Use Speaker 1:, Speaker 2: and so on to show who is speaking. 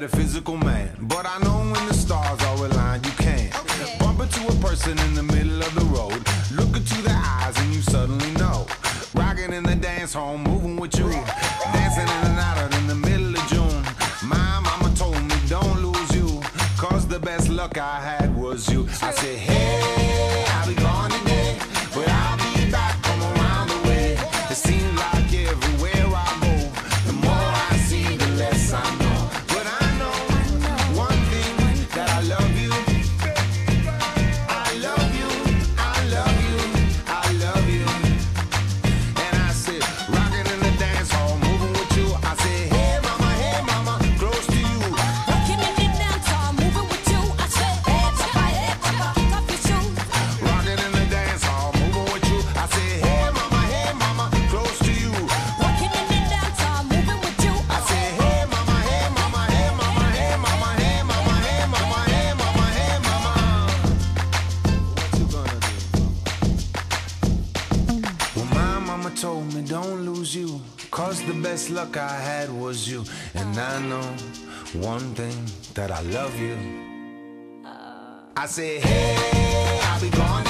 Speaker 1: metaphysical man. But I know when the stars are aligned, you can. Okay. Bump into a person in the middle of the road. Look into their eyes and you suddenly know. Rocking in the dance hall, moving with you. Dancing in and out of in the middle of June. My mama told me, don't lose you. Cause the best luck I had was you. I said, told me don't lose you Cause the best luck I had was you. And I know one thing that I love you. I said, hey, I'll be gone